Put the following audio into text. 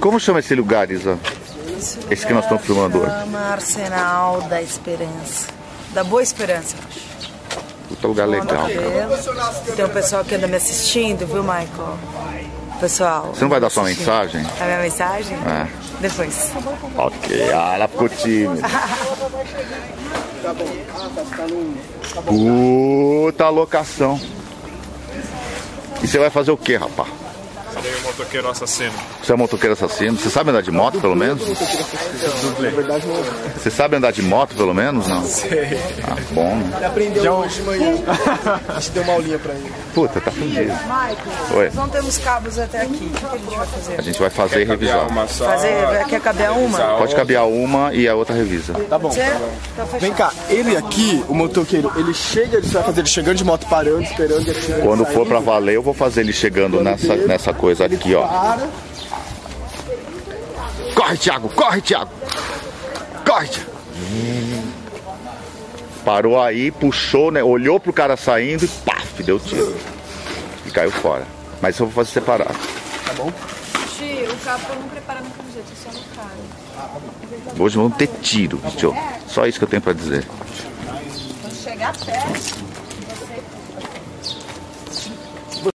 Como chama esse lugar, Isa? Esse que nós estamos filmando hoje. Chama Arsenal da Esperança. Da Boa Esperança. Puta lugar legal. Tem um pessoal que anda me assistindo, viu, Michael? Pessoal. Você não vai dar sua mensagem? A minha mensagem? É. Depois. Ok, ah, ela ficou tímida. Puta locação. E você vai fazer o que, rapaz? Motoqueiro assassino. Você é motoqueiro assassino? Você sabe andar de moto, pelo menos? Você sabe andar de moto, pelo menos? Não? Sei. Ah, bom. Ele aprendeu hoje de manhã. A gente deu uma aulinha pra ele. Puta, tá fudido. Michael, Oi. nós não temos cabos até aqui. O que a gente vai fazer? A gente vai fazer e revisar. Uma só. Fazer, quer caber uma? Pode caber uma e a outra revisa. Tá bom. Tá fechado. Vem cá, ele aqui, o motoqueiro, ele chega, ele vai fazer ele chegando de moto, parando, esperando e. Quando for pra valer, eu vou fazer ele chegando nessa, nessa coisa aqui, ó. Para, Corre, Thiago! Corre, Thiago! Corre, Thiago! Parou aí, puxou, né? Olhou pro cara saindo e paf, deu tiro. E caiu fora. Mas isso eu vou fazer separado. Xi, o cabo eu não preparando camiseta, só no cara. Hoje vamos ter tiro, tio. Só isso que eu tenho pra dizer. Quando chegar perto.